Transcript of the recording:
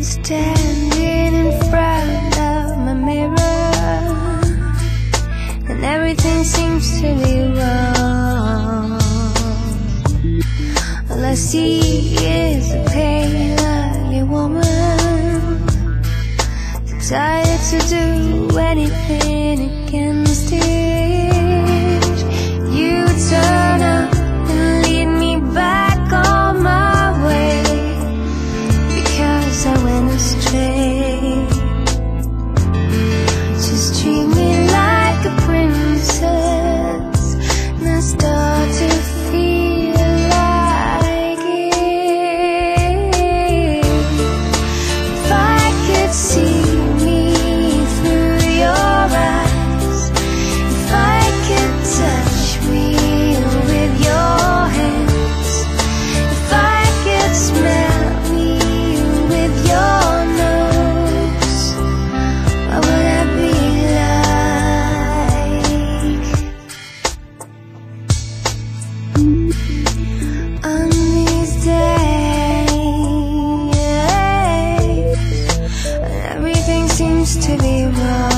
Standing in front of my mirror And everything seems to be wrong. All I see is a pain of woman. Tired to do anything again always change. to be mine.